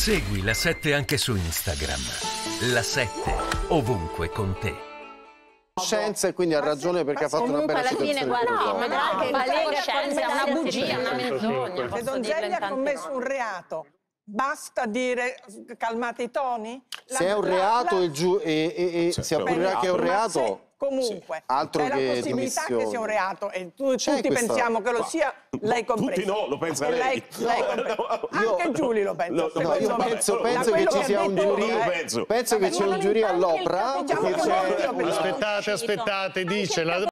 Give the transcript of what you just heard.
Segui la 7 anche su Instagram. La 7 ovunque con te. Scienza e quindi ha ragione perché ha fatto una Comunque bella alla fine, situazione guarda, no, prova. vedrà che ma la lei coscienza è una bugia, una menzogna. Se Donzelli ha commesso un reato, basta dire calmate i toni? Se è un reato il giu- e, e- e si appurerà che è un Ma se reato, comunque Altro c'è la possibilità che sia un reato e tu- tutti questa- pensiamo che lo sia, lei compreso. tutti no, lo pensa E lei. lei compreso. Io- Anche Giulio lo pensa. No, no, io penso- penso che ci sia un giurì- penso. penso che c'è un giurì all'opera Diciamo Aspettate, aspettate, dice la